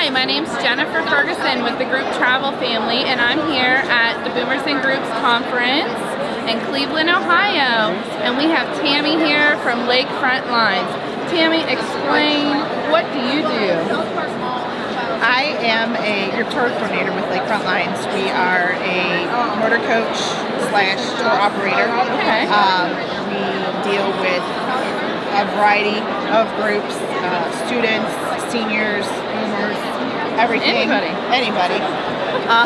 Hi, my name's Jennifer Ferguson with the group Travel Family, and I'm here at the Boomers in Groups Conference in Cleveland, Ohio. And we have Tammy here from Lakefront Lines. Tammy, explain what do you do? I am a group tour coordinator with Lakefront Lines. We are a motor coach slash tour operator. Okay. Um, we deal with a variety of groups, uh, students, seniors, boomers, everything. Anybody. Anybody. Uh,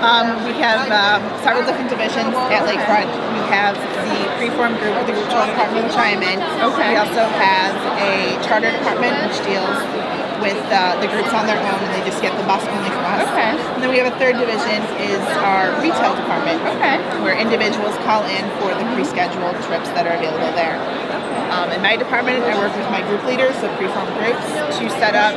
um, we have um, several different divisions at Lakefront. We have the preform group with the group department, which I am in. Okay. We also have a charter department, which deals with uh, the groups on their own, and they just get the bus only from us. Okay. And then we have a third division is our retail department, Okay. where individuals call in for the pre-scheduled trips that are available there. Um, in my department, I work with my group leaders, so preform groups, to set up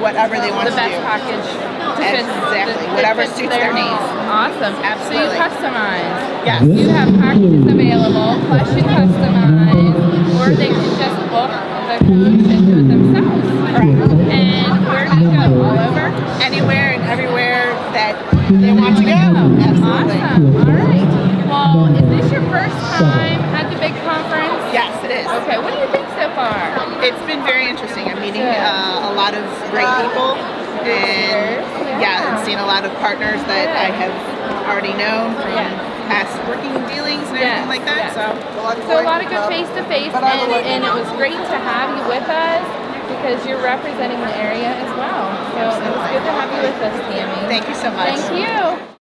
whatever they want The to do. package to package. Exactly. that Whatever suits their their needs. Awesome. Absolutely. So you customize. Yes. You have packages available, plus you customize, or they can just book the coach and do it themselves. And where do you go? All over? Anywhere and everywhere that they want to go. Absolutely. Awesome. All right. Well, is this your first time it. Okay. What do you think so far? It's been very interesting. I'm meeting uh, a lot of great people and yeah, and seeing a lot of partners that I have already known from past working dealings and everything like that. So, So a lot of good face to face, and and it was great to have you with us because you're representing the area as well. So it was good to have you with us, Tammy. thank you so much. Thank you.